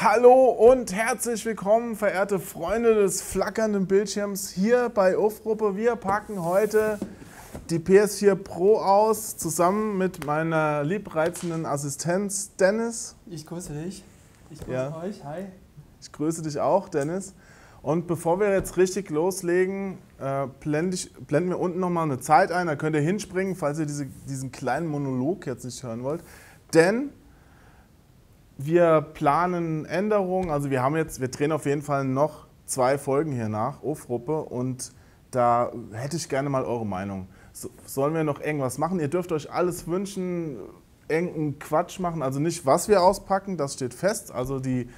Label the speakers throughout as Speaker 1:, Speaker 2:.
Speaker 1: Hallo und herzlich willkommen, verehrte Freunde des flackernden Bildschirms hier bei UF-Gruppe. Wir packen heute die PS4 Pro aus, zusammen mit meiner liebreizenden Assistenz Dennis.
Speaker 2: Ich grüße dich. Ich grüße
Speaker 1: Ja.
Speaker 2: euch. Hi.
Speaker 1: Ich grüße dich auch, Dennis. Und bevor wir jetzt richtig loslegen, äh, ich, blenden wir unten nochmal eine Zeit ein. Da könnt ihr hinspringen, falls ihr diese, diesen kleinen Monolog jetzt nicht hören wollt. Denn wir planen Änderungen. Also wir haben jetzt, wir drehen auf jeden Fall noch zwei Folgen hier nach, Ofruppe. Und da hätte ich gerne mal eure Meinung. So, sollen wir noch irgendwas machen? Ihr dürft euch alles wünschen, irgendeinen Quatsch machen. Also nicht, was wir auspacken, das steht fest. Also die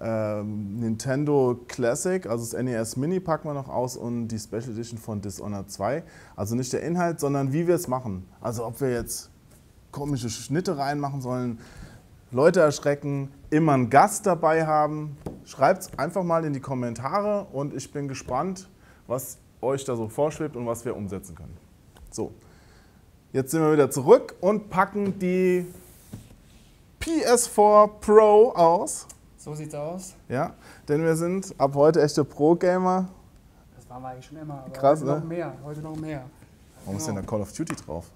Speaker 1: ähm, Nintendo Classic, also das NES Mini packen wir noch aus und die Special Edition von Dishonored 2. Also nicht der Inhalt, sondern wie wir es machen. Also ob wir jetzt komische Schnitte reinmachen sollen, Leute erschrecken, immer einen Gast dabei haben. Schreibt es einfach mal in die Kommentare und ich bin gespannt, was euch da so vorschwebt und was wir umsetzen können. So, jetzt sind wir wieder zurück und packen die PS4 Pro aus.
Speaker 2: So sieht's aus.
Speaker 1: Ja, denn wir sind ab heute echte Pro-Gamer.
Speaker 2: Das waren wir eigentlich schon immer. Aber
Speaker 1: Krass,
Speaker 2: heute
Speaker 1: ne?
Speaker 2: noch mehr. Heute noch mehr.
Speaker 1: Warum ist
Speaker 2: Genau.
Speaker 1: denn da Call of Duty drauf?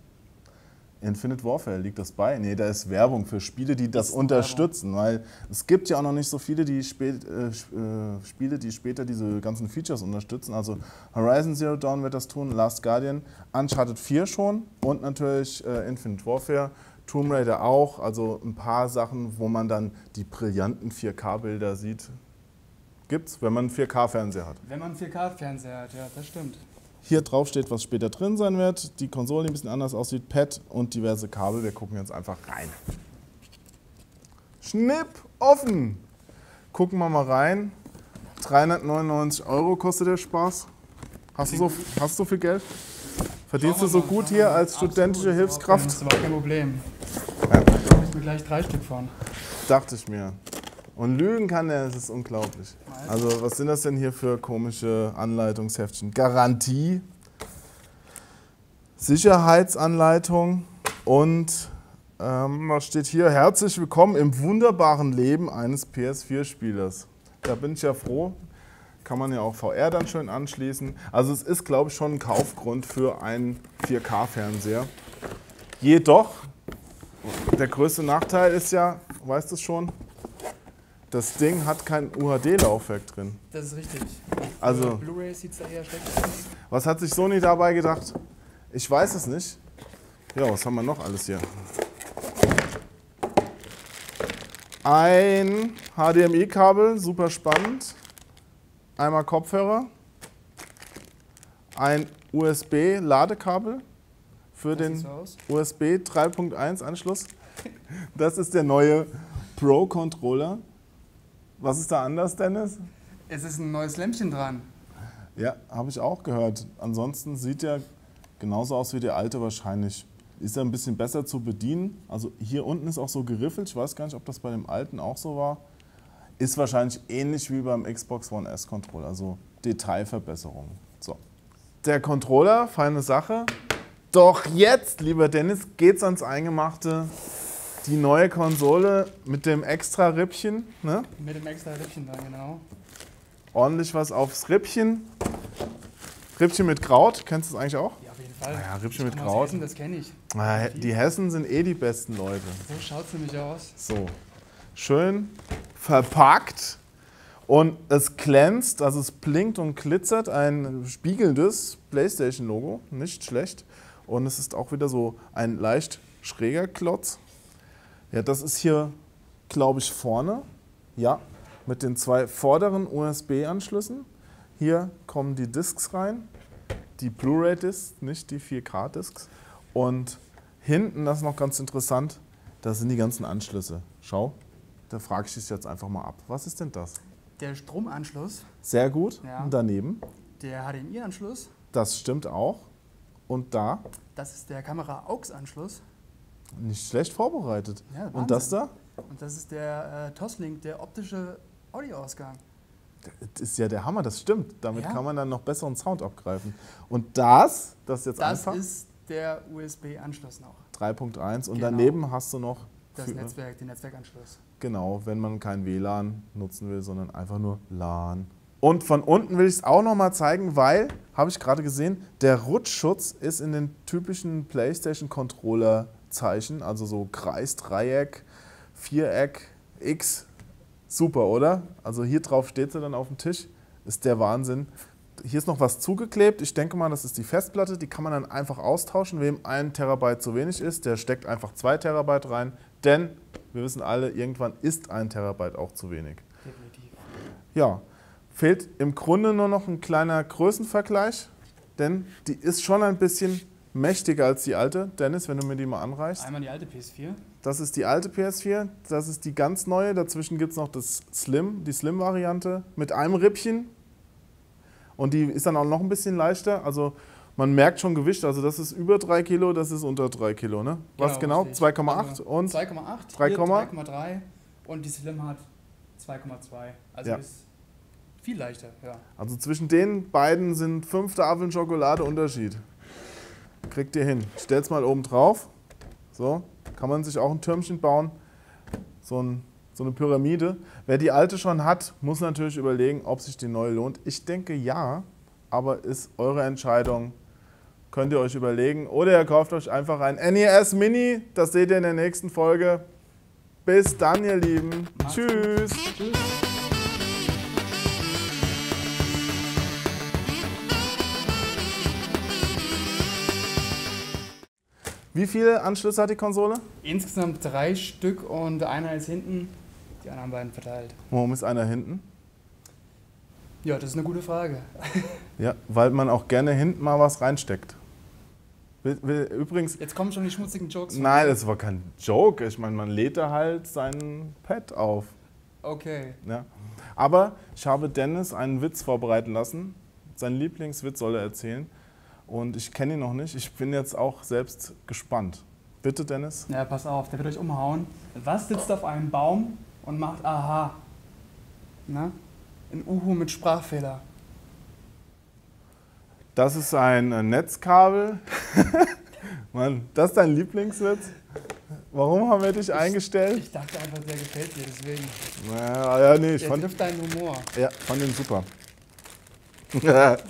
Speaker 1: Infinite Warfare, liegt das bei? Nee, da ist Werbung für Spiele, die das
Speaker 2: Ist
Speaker 1: unterstützen, weil es gibt ja auch noch nicht so viele die spät, äh, äh, Spiele, die später diese ganzen Features unterstützen. Also Horizon Zero Dawn wird das tun, Last Guardian, Uncharted 4 schon und natürlich äh, Infinite Warfare, Tomb Raider auch. Also ein paar Sachen, wo man dann die brillanten 4K-Bilder sieht. Gibt's, wenn man einen 4K-Fernseher hat.
Speaker 2: Wenn man einen 4K-Fernseher hat, ja, das stimmt.
Speaker 1: Hier drauf steht, was später drin sein wird. Die Konsole, die ein bisschen anders aussieht, Pad und diverse Kabel. Wir gucken jetzt einfach rein. Schnipp, offen. Gucken wir mal rein. 399 Euro kostet der Spaß. Hast du so, hast du viel Geld? Verdienst du so gut hier als studentische Hilfskraft?
Speaker 2: Das war kein Problem.
Speaker 1: Ja.
Speaker 2: Ich mir gleich drei Stück von.
Speaker 1: Dachte ich mir. Und lügen kann er, es ist unglaublich. Also, was sind das denn hier für komische Anleitungsheftchen? Garantie, Sicherheitsanleitung und ähm, was steht hier? Herzlich willkommen im wunderbaren Leben eines PS4-Spielers. Da bin ich ja froh. Kann man ja auch VR dann schön anschließen. Also, es ist, glaube ich, schon ein Kaufgrund für einen 4K-Fernseher. Jedoch, der größte Nachteil ist ja, weißt du es schon, das Ding hat kein UHD-Laufwerk drin.
Speaker 2: Das ist richtig.
Speaker 1: Also-
Speaker 2: Blu-ray sieht da eher schlecht aus.
Speaker 1: Was hat sich Sony dabei gedacht? Ich weiß es nicht. Ja, was haben wir noch alles hier? Ein HDMI-Kabel, super spannend. Einmal Kopfhörer. Ein USB-Ladekabel für
Speaker 2: Das
Speaker 1: den
Speaker 2: so.
Speaker 1: USB 3.1 Anschluss. Das ist der neue Pro-Controller. Was ist da anders, Dennis?
Speaker 2: Es ist ein neues Lämpchen dran.
Speaker 1: Ja, habe ich auch gehört. Ansonsten sieht er genauso aus wie der alte wahrscheinlich. Ist er ein bisschen besser zu bedienen. Also hier unten ist auch so geriffelt. Ich weiß gar nicht, ob das bei dem alten auch so war. Ist wahrscheinlich ähnlich wie beim Xbox One S Controller. Also Detailverbesserungen. So. Der Controller, feine Sache. Doch jetzt, lieber Dennis, geht's ans Eingemachte. Die neue Konsole mit dem extra Rippchen. Ne?
Speaker 2: Mit dem extra Rippchen dran, genau.
Speaker 1: ordentlich was aufs Rippchen. Rippchen mit Kraut, kennst du das eigentlich auch?
Speaker 2: Ja, auf jeden Fall.
Speaker 1: Ah ja, Rippchen mit Kraut.
Speaker 2: Hessen, das kenne ich.
Speaker 1: Ah, Die Hessen sind eh die besten Leute.
Speaker 2: So schaut es nämlich aus.
Speaker 1: So, schön verpackt und es glänzt, also es blinkt und glitzert, ein spiegelndes PlayStation-Logo, nicht schlecht. Und es ist auch wieder so ein leicht schräger Klotz. Ja, das ist hier, glaube ich, vorne. Ja, mit den zwei vorderen USB-Anschlüssen. Hier kommen die Discs rein, die Blu-ray-Discs, nicht die 4K-Discs. Und hinten, das ist noch ganz interessant, da sind die ganzen Anschlüsse. Schau, da frage ich dich jetzt einfach mal ab. Was ist denn das?
Speaker 2: Der Stromanschluss,
Speaker 1: Sehr gut.
Speaker 2: Ja.
Speaker 1: Und daneben,
Speaker 2: der HDMI-Anschluss,
Speaker 1: das stimmt auch. Und da,
Speaker 2: das ist der Kamera-AUX-Anschluss
Speaker 1: nicht schlecht vorbereitet.
Speaker 2: Ja,
Speaker 1: Und das da?
Speaker 2: und das ist der äh, Toslink, der optische Audioausgang.
Speaker 1: Das ist ja der Hammer, das stimmt. Damit
Speaker 2: Ja.
Speaker 1: kann man dann noch besseren Sound abgreifen. Und das, das jetzt
Speaker 2: Das
Speaker 1: einfach
Speaker 2: ist der USB-Anschluss noch.
Speaker 1: 3.1 und
Speaker 2: Genau.
Speaker 1: daneben hast du noch
Speaker 2: Das Netzwerk, den Netzwerkanschluss.
Speaker 1: Genau, wenn man kein WLAN nutzen will, sondern einfach nur LAN. Und von unten will ich es auch nochmal zeigen, weil, habe ich gerade gesehen, der Rutschschutz ist in den typischen PlayStation-Controller-Zeichen, also so Kreis, Dreieck, Viereck, X. Super, oder? Also hier drauf steht sie dann auf dem Tisch. Ist der Wahnsinn. Hier ist noch was zugeklebt. Ich denke mal, das ist die Festplatte. Die kann man dann einfach austauschen. Wem ein Terabyte zu wenig ist, der steckt einfach zwei Terabyte rein. Denn wir wissen alle, irgendwann ist ein Terabyte auch zu wenig.
Speaker 2: Definitiv.
Speaker 1: Ja, fehlt im Grunde nur noch ein kleiner Größenvergleich, denn die ist schon ein bisschen mächtiger als die alte. Dennis, wenn du mir die mal anreichst.
Speaker 2: Einmal die alte PS4.
Speaker 1: Das ist die alte PS4, das ist die ganz neue. Dazwischen gibt es noch das Slim, die Slim-Variante mit einem Rippchen. Und die ist dann auch noch ein bisschen leichter. Also man merkt schon Gewicht. Also das ist über 3 Kilo, das ist unter 3 Kilo. Ne? Was genau?
Speaker 2: richtig.
Speaker 1: 2,8
Speaker 2: Also
Speaker 1: und
Speaker 2: 2,8,
Speaker 1: 3,
Speaker 2: hier 3,3 und die Slim hat 2,2. Also
Speaker 1: Ja.
Speaker 2: ist viel leichter, ja.
Speaker 1: Also zwischen den beiden sind fünf Tafeln Schokolade Unterschied. Kriegt ihr hin. Ich stell's mal oben drauf. So, kann man sich auch ein Türmchen bauen. So, ein, so eine Pyramide. Wer die alte schon hat, muss natürlich überlegen, ob sich die neue lohnt. Ich denke ja, aber ist eure Entscheidung. Könnt ihr euch überlegen. Oder ihr kauft euch einfach ein NES Mini. Das seht ihr in der nächsten Folge. Bis dann, ihr Lieben. Tschüss.
Speaker 2: Tschüss.
Speaker 1: Wie viele Anschlüsse hat die Konsole?
Speaker 2: Insgesamt drei Stück und einer ist hinten, die anderen beiden verteilt.
Speaker 1: Warum ist einer hinten?
Speaker 2: Ja, das ist eine gute Frage.
Speaker 1: Ja, weil man auch gerne hinten mal was reinsteckt. Übrigens,
Speaker 2: Jetzt kommen schon die schmutzigen Jokes.
Speaker 1: nein, das war kein Joke. Ich meine, man lädt da halt sein Pad auf.
Speaker 2: Okay.
Speaker 1: Ja. Aber ich habe Dennis einen Witz vorbereiten lassen. Seinen Lieblingswitz soll er erzählen. Und ich kenne ihn noch nicht. Ich bin jetzt auch selbst gespannt. Bitte, Dennis.
Speaker 2: Ja, pass auf, der wird euch umhauen. Was sitzt auf einem Baum und macht Aha? Na? Ein Uhu mit Sprachfehler.
Speaker 1: Das ist ein äh, Netzkabel. Mann, das ist dein Lieblingswitz? Warum haben wir dich eingestellt?
Speaker 2: Ich dachte einfach, der gefällt dir, deswegen.
Speaker 1: Naja, ja, nee, ich
Speaker 2: Der
Speaker 1: fand,
Speaker 2: trifft deinen Humor.
Speaker 1: ja, fand ihn super.